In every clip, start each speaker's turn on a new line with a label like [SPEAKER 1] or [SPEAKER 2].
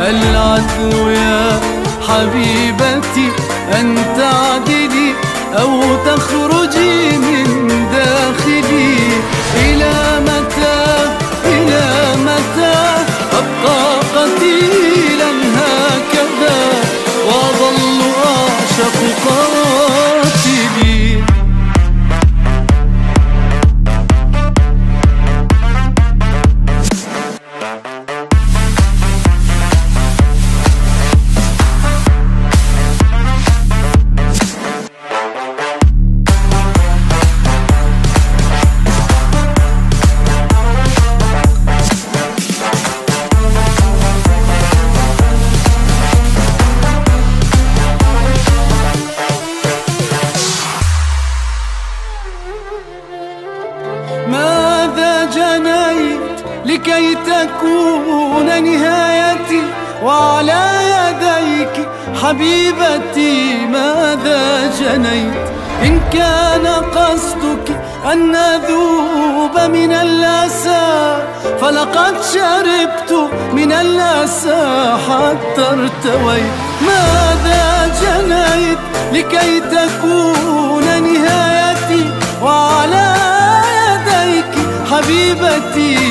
[SPEAKER 1] العدل يا حبيبتي أن تعدلي أو تخرجي من لكي تكون نهايتي وعلى يديك حبيبتي ماذا جنيت؟ إن كان قصدك أن نذوب من الأسى فلقد شربت من الأسى حتى ارتويت. ماذا جنيت لكي تكون نهايتي وعلى يديك حبيبتي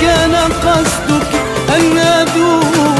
[SPEAKER 1] كان قصدك أن أذوق